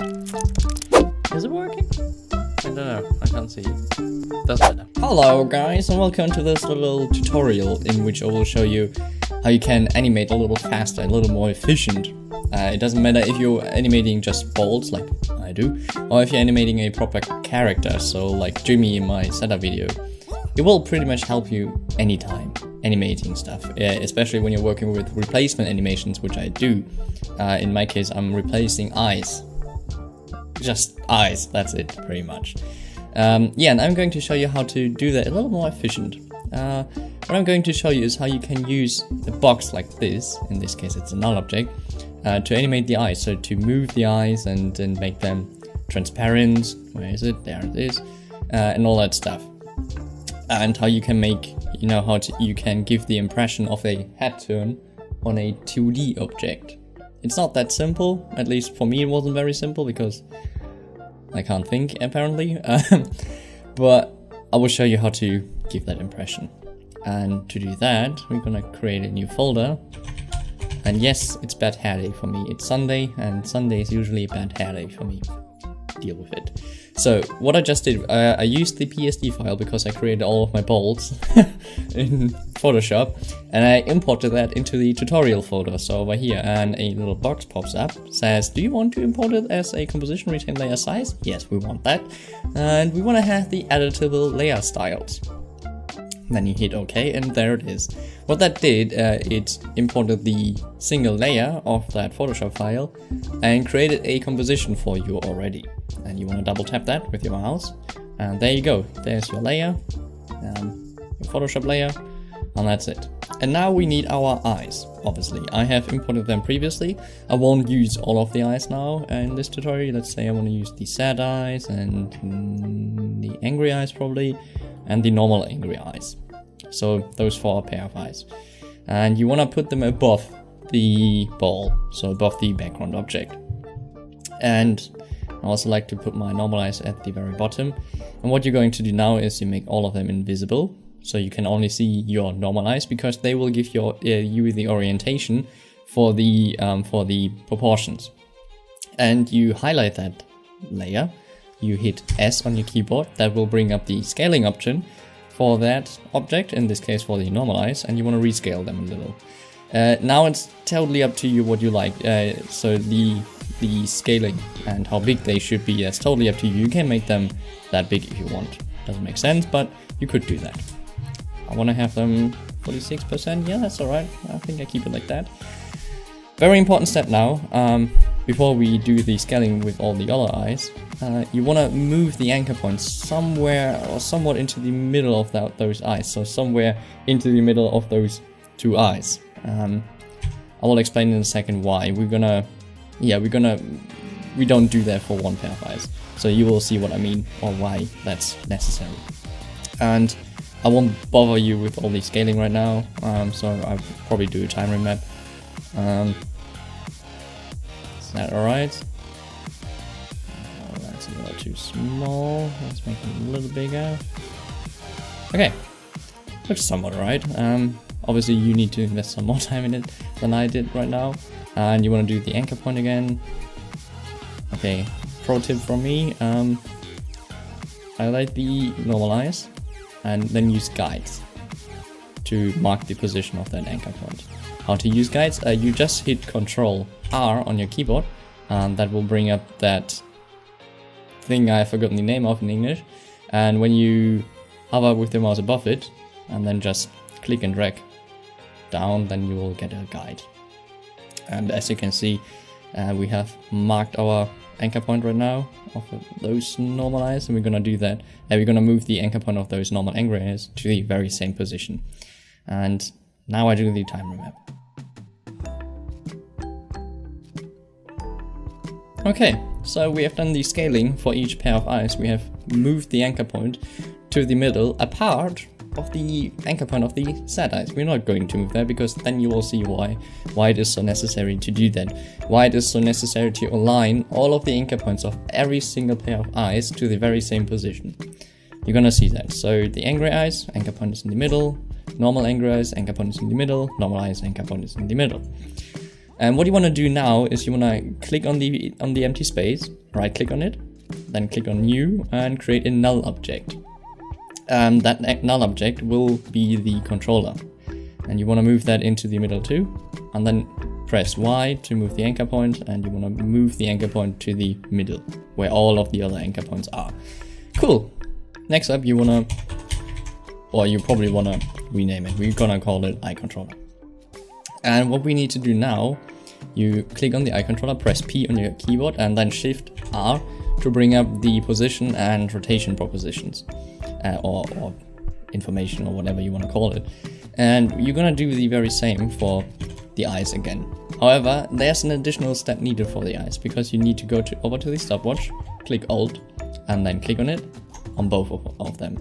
Is it working? I don't know. I can't see. Doesn't matter. Hello guys and welcome to this little tutorial in which I will show you how you can animate a little faster, a little more efficient. Uh, it doesn't matter if you're animating just bolts like I do, or if you're animating a proper character, so like Jimmy in my setup video. It will pretty much help you anytime animating stuff, especially when you're working with replacement animations, which I do. Uh, in my case, I'm replacing eyes. Just eyes, that's it, pretty much. Um, yeah, and I'm going to show you how to do that a little more efficient. Uh, what I'm going to show you is how you can use a box like this, in this case it's a null object, uh, to animate the eyes, so to move the eyes and, and make them transparent, where is it, there it is, uh, and all that stuff and how you can make, you know, how to, you can give the impression of a head turn on a 2D object. It's not that simple, at least for me it wasn't very simple because I can't think apparently, um, but I will show you how to give that impression. And to do that, we're gonna create a new folder. And yes, it's bad hair day for me. It's Sunday, and Sunday is usually a bad hair day for me. Deal with it. So what I just did, uh, I used the PSD file because I created all of my bolts in Photoshop and I imported that into the tutorial folder. So over here and a little box pops up, says, do you want to import it as a composition retain layer size? Yes, we want that. And we want to have the editable layer styles. Then you hit OK and there it is. What that did, uh, it imported the single layer of that Photoshop file and created a composition for you already. And you want to double tap that with your mouse. And there you go. There's your layer, um, your Photoshop layer, and that's it. And now we need our eyes, obviously. I have imported them previously. I won't use all of the eyes now in this tutorial. Let's say I want to use the sad eyes and the angry eyes probably, and the normal angry eyes. So those four pair of eyes. And you want to put them above the ball, so above the background object. And I also like to put my normalize at the very bottom. And what you're going to do now is you make all of them invisible. So you can only see your normalize because they will give your, uh, you the orientation for the, um, for the proportions. And you highlight that layer. You hit S on your keyboard. That will bring up the scaling option for that object, in this case for the normalize, and you want to rescale them a little. Uh, now it's totally up to you what you like. Uh, so the the scaling and how big they should be, that's totally up to you. You can make them that big if you want. Doesn't make sense, but you could do that. I want to have them 46%. Yeah, that's alright. I think I keep it like that. Very important step now. Um, before we do the scaling with all the other eyes, uh, you want to move the anchor point somewhere or somewhat into the middle of that, those eyes. So somewhere into the middle of those two eyes. Um, I will explain in a second why. We're gonna, yeah, we're gonna, we don't do that for one pair of eyes. So you will see what I mean or why that's necessary. And I won't bother you with all the scaling right now, um, so I'll probably do a time remap. Um, is that alright? Oh, that's a little too small. Let's make it a little bigger. Okay, looks somewhat alright. Um, obviously you need to invest some more time in it than I did right now. And you want to do the anchor point again. Okay, pro tip from me, um, highlight the normalize and then use guides to mark the position of that anchor point. How to use guides? Uh, you just hit Control R on your keyboard and that will bring up that thing I've forgotten the name of in English. And when you hover with the mouse above it and then just click and drag down, then you will get a guide. And as you can see, uh, we have marked our anchor point right now of those normal eyes, and we're gonna do that. And we're gonna move the anchor point of those normal angry eyes to the very same position. And now I do the time remap. Okay, so we have done the scaling for each pair of eyes. We have moved the anchor point to the middle apart of the anchor point of the sad eyes. We're not going to move that because then you will see why why it is so necessary to do that. Why it is so necessary to align all of the anchor points of every single pair of eyes to the very same position. You're gonna see that. So the angry eyes, anchor point is in the middle, normal angry eyes, anchor point is in the middle, normal eyes, anchor point is in the middle. And what you want to do now is you want to click on the on the empty space, right click on it, then click on new and create a null object. Um, that null object will be the controller. And you want to move that into the middle too. And then press Y to move the anchor point and you want to move the anchor point to the middle where all of the other anchor points are. Cool. Next up you want to, or you probably want to rename it. We're gonna call it eye controller. And what we need to do now, you click on the eye controller, press P on your keyboard and then Shift R to bring up the position and rotation propositions uh, or, or information or whatever you want to call it. And you're gonna do the very same for the eyes again. However, there's an additional step needed for the eyes because you need to go to, over to the stopwatch, click Alt, and then click on it on both of, of them.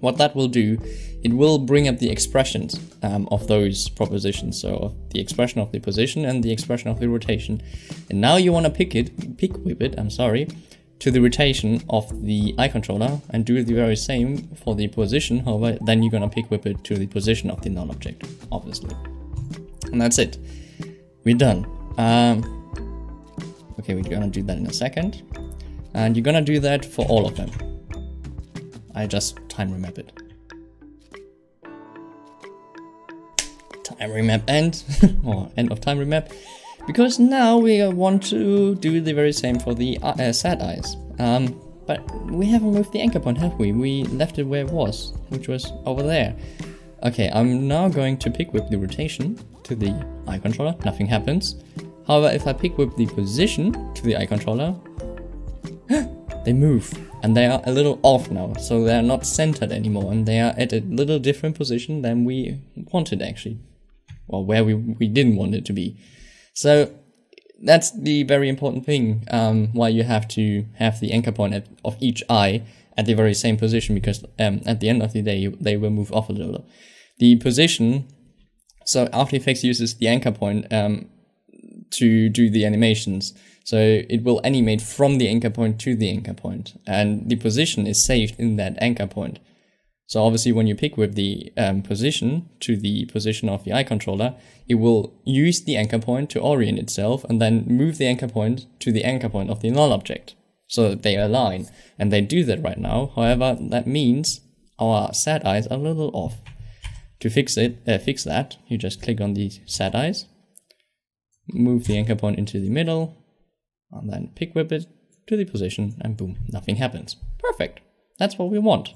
What that will do, it will bring up the expressions um, of those propositions. So the expression of the position and the expression of the rotation. And now you want to pick it, pick whip it, I'm sorry, to the rotation of the eye controller and do the very same for the position. However, then you're to pick whip it to the position of the null object, obviously. And that's it. We're done. Um, okay, we're gonna do that in a second. And you're gonna do that for all of them. I just time remap it. Time remap end, or end of time remap. Because now we want to do the very same for the uh, uh, sad eyes. Um, but we haven't moved the anchor point, have we? We left it where it was, which was over there. Okay, I'm now going to pick whip the rotation to the eye controller, nothing happens. However, if I pick whip the position to the eye controller, they move and they are a little off now, so they are not centered anymore and they are at a little different position than we wanted actually, or where we, we didn't want it to be. So that's the very important thing um, why you have to have the anchor point at, of each eye at the very same position because um, at the end of the day they will move off a little. The position, so After Effects uses the anchor point um, to do the animations. So it will animate from the anchor point to the anchor point, and the position is saved in that anchor point. So obviously when you pick whip the um, position to the position of the eye controller, it will use the anchor point to orient itself and then move the anchor point to the anchor point of the null object so that they align. And they do that right now. However, that means our sad eyes are a little off. To fix it, uh, fix that, you just click on the sad eyes, move the anchor point into the middle, and then pick whip it to the position, and boom, nothing happens. Perfect. That's what we want.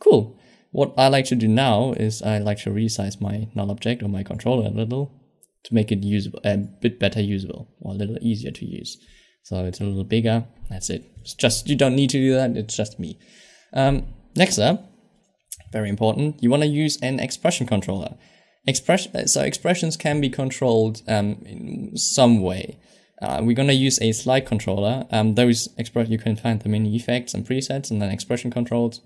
Cool. What I like to do now is I like to resize my null object or my controller a little to make it usable, a bit better usable, or a little easier to use. So it's a little bigger. That's it. It's just you don't need to do that. It's just me. Um, next up, very important. You want to use an expression controller. Expression, so expressions can be controlled um, in some way. Uh, we're going to use a slide controller. Um, those express you can find them in effects and presets and then expression controls.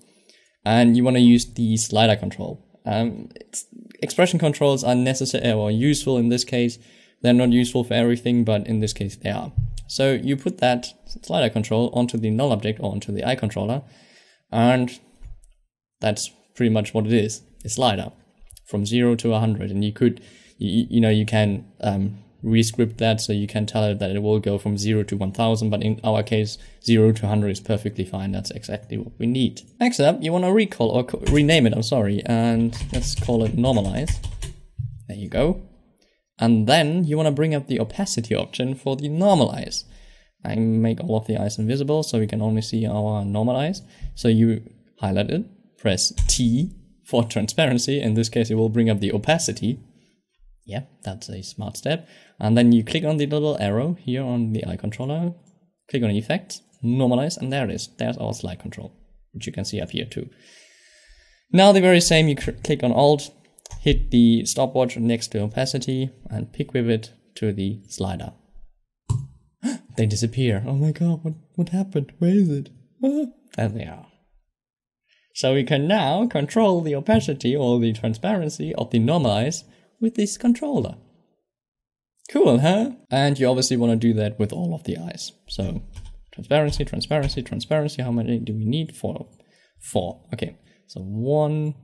And you want to use the slider control. Um, expression controls are necessary or useful in this case. They're not useful for everything, but in this case they are. So you put that slider control onto the null object or onto the eye controller, and that's pretty much what it is. It's slider from zero to 100. And you could, you, you know, you can um, rescript that so you can tell it that it will go from 0 to 1000 but in our case 0 to 100 is perfectly fine. That's exactly what we need. Next up you want to recall or rename it i'm sorry and let's call it normalize. There you go. And then you want to bring up the opacity option for the normalize. I make all of the eyes invisible so we can only see our normalize. So you highlight it press T for transparency. In this case, it will bring up the opacity. Yeah, that's a smart step. And then you click on the little arrow here on the eye controller, click on effects, normalize, and there it is. There's our slide control, which you can see up here too. Now the very same, you click on Alt, hit the stopwatch next to opacity, and pick whip it to the slider. they disappear. Oh my god, what, what happened? Where is it? There they are. So we can now control the opacity or the transparency of the normalize with this controller. Cool, huh? And you obviously want to do that with all of the eyes. So transparency, transparency, transparency. How many do we need? Four. Four. Okay. So one,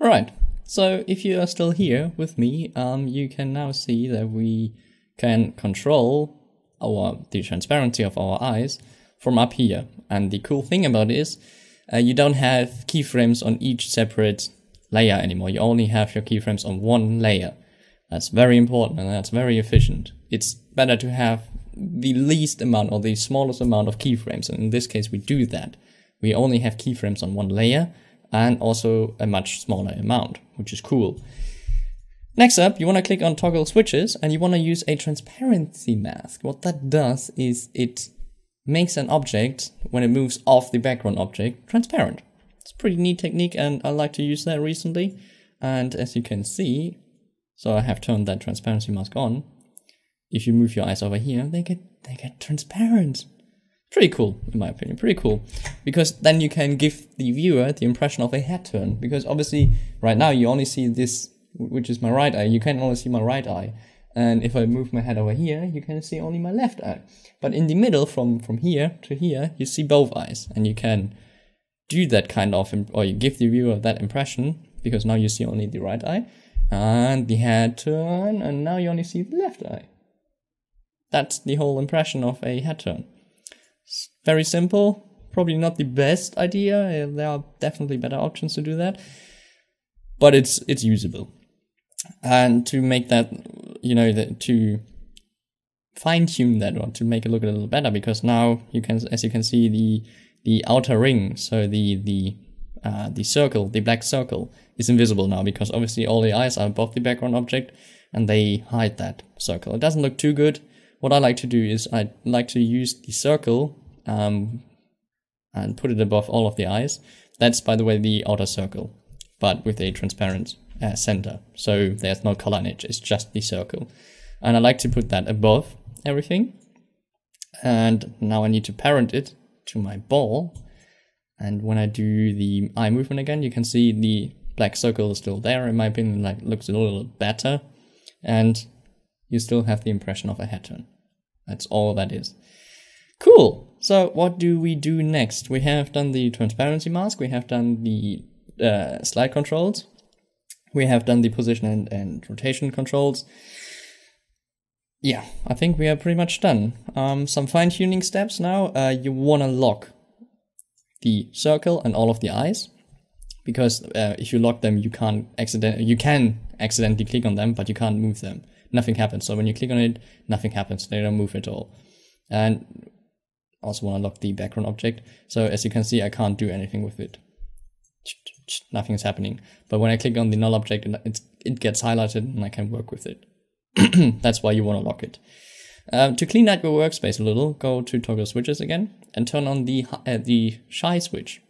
Alright, so if you are still here with me, um, you can now see that we can control our the transparency of our eyes from up here. And the cool thing about it is uh, you don't have keyframes on each separate layer anymore. You only have your keyframes on one layer. That's very important and that's very efficient. It's better to have the least amount or the smallest amount of keyframes. And in this case, we do that. We only have keyframes on one layer and also a much smaller amount, which is cool. Next up, you want to click on toggle switches and you want to use a transparency mask. What that does is it makes an object, when it moves off the background object, transparent. It's a pretty neat technique and I like to use that recently. And as you can see, so I have turned that transparency mask on. If you move your eyes over here, they get they get transparent. Pretty cool, in my opinion, pretty cool. Because then you can give the viewer the impression of a head turn. Because obviously, right now you only see this, which is my right eye. You can only see my right eye. And if I move my head over here, you can see only my left eye. But in the middle, from, from here to here, you see both eyes. And you can do that kind of, or you give the viewer that impression, because now you see only the right eye. And the head turn, and now you only see the left eye. That's the whole impression of a head turn very simple. Probably not the best idea. Eh, there are definitely better options to do that, but it's it's usable. And to make that, you know, that to fine tune that or to make it look a little better, because now you can, as you can see, the the outer ring, so the the uh, the circle, the black circle, is invisible now because obviously all the eyes are above the background object and they hide that circle. It doesn't look too good. What I like to do is I like to use the circle um, and put it above all of the eyes. That's, by the way, the outer circle, but with a transparent uh, center. So there's no color in it, it's just the circle. And I like to put that above everything. And now I need to parent it to my ball. And when I do the eye movement again, you can see the black circle is still there. In my opinion, like looks a little better. And you still have the impression of a head turn. That's all that is. Cool. So what do we do next? We have done the transparency mask. We have done the uh, slide controls. We have done the position and, and rotation controls. Yeah, I think we are pretty much done. Um, some fine tuning steps now. Uh, you want to lock the circle and all of the eyes because uh, if you lock them, you can't accident you can accidentally click on them, but you can't move them. Nothing happens. So when you click on it, nothing happens. They don't move at all. And also want to lock the background object. So as you can see, I can't do anything with it. Nothing is happening. But when I click on the null object, it, it gets highlighted and I can work with it. That's why you want to lock it. Um, to clean out your workspace a little, go to toggle switches again and turn on the uh, the shy switch.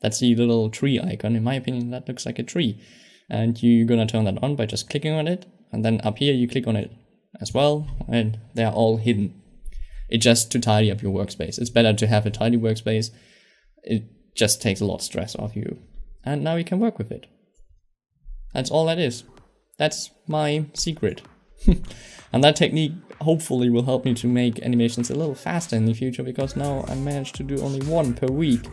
That's the little tree icon. In my opinion, that looks like a tree. And you're gonna turn that on by just clicking on it. And then up here, you click on it as well. And they're all hidden. It's just to tidy up your workspace. It's better to have a tidy workspace. It just takes a lot of stress off you. And now you can work with it. That's all that is. That's my secret. and that technique hopefully will help me to make animations a little faster in the future because now I managed to do only one per week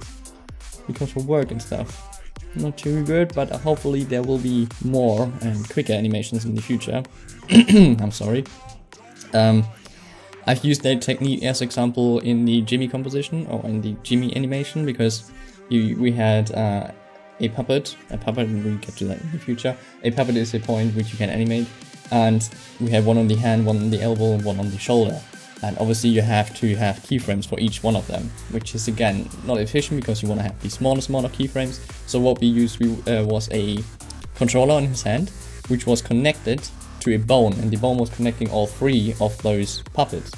because of work and stuff. Not too good, but hopefully there will be more and quicker animations in the future. I'm sorry. Um, I've used that technique as example in the Jimmy composition or in the Jimmy animation because you, we had uh, a puppet, a puppet, we'll get to that in the future. A puppet is a point which you can animate and we have one on the hand, one on the elbow, one on the shoulder. And obviously you have to have keyframes for each one of them, which is again not efficient because you want to have the smallest amount of keyframes. So what we used we, uh, was a controller on his hand, which was connected to a bone and the bone was connecting all three of those puppets.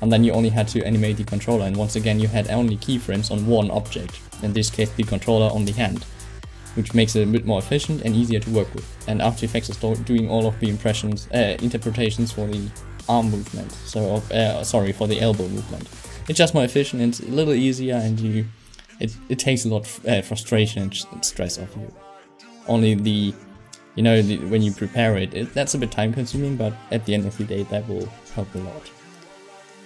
And then you only had to animate the controller and once again you had only keyframes on one object, in this case the controller on the hand, which makes it a bit more efficient and easier to work with. And After Effects is doing all of the impressions, uh, interpretations for the arm movement, so uh, sorry, for the elbow movement. It's just more efficient and a little easier and you it, it takes a lot of uh, frustration and stress off you. Only the you know, when you prepare it, it, that's a bit time consuming, but at the end of the day, that will help a lot.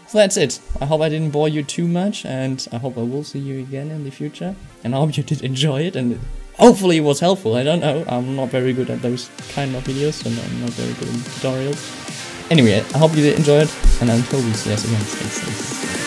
So that's it. I hope I didn't bore you too much, and I hope I will see you again in the future. And I hope you did enjoy it, and hopefully it was helpful. I don't know. I'm not very good at those kind of videos, and I'm not very good in tutorials. Anyway, I hope you did enjoy it, and until we see us again, stay safe.